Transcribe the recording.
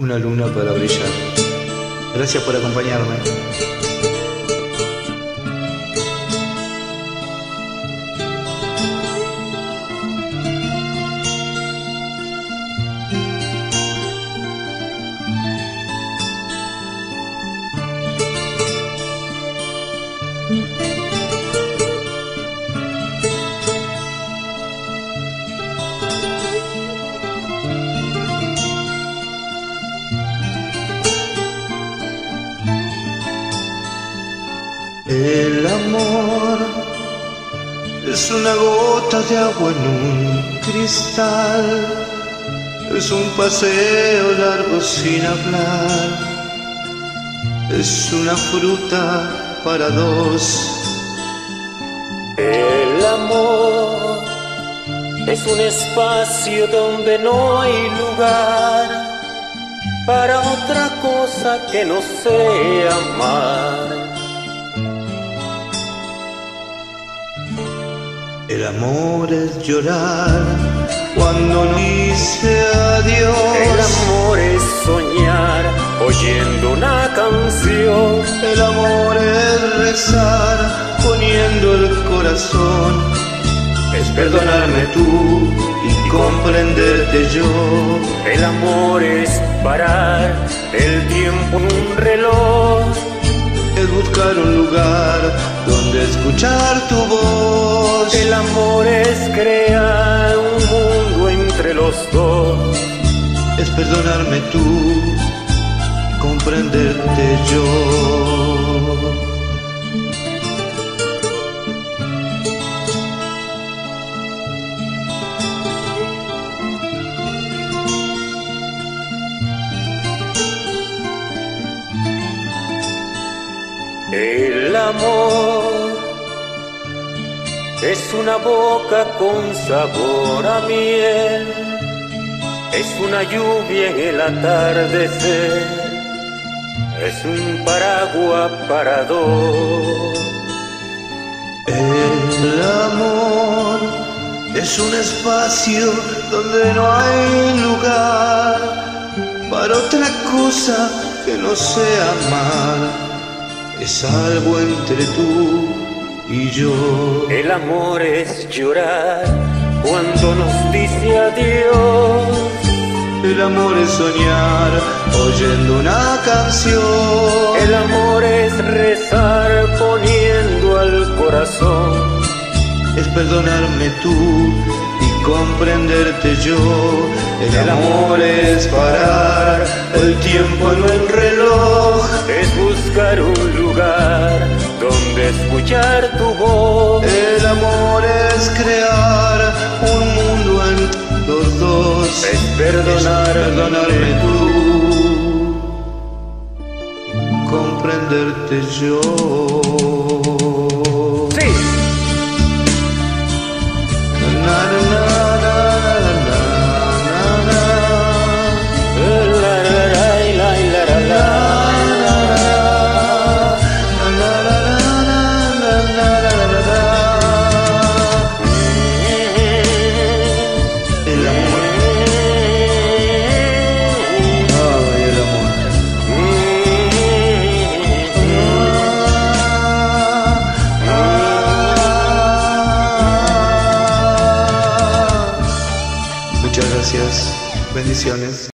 Una luna para brillar. Gracias por acompañarme. Es una gota de agua en un cristal, es un paseo largo sin hablar, es una fruta para dos. El amor es un espacio donde no hay lugar para otra cosa que no sea amar. El amor es llorar cuando no dice adiós. El amor es soñar oyendo una canción. El amor es rezar poniendo el corazón. Es perdonarme tú y comprenderte yo. El amor es parar el tiempo en un reloj. Buscar un lugar donde escuchar tu voz. El amor es crear un mundo entre los dos. Es perdonarme tú, comprenderte yo. El amor es una boca con sabor a miel, es una lluvia en el atardecer, es un paraguas para dos. El amor es un espacio donde no hay lugar para otra cosa que no sea amar. Es algo entre tú y yo. El amor es llorar cuando nos dice adiós. El amor es soñar oyendo una canción. El amor es rezar poniendo al corazón. Es perdonarme tú y comprenderte yo. El, El amor amor es parar el tiempo en un reloj. Es buscar un escuchar tu voz. El amor es crear un mundo en los dos. Es perdonar, perdonarme tú, comprenderte yo. Gracias, bendiciones.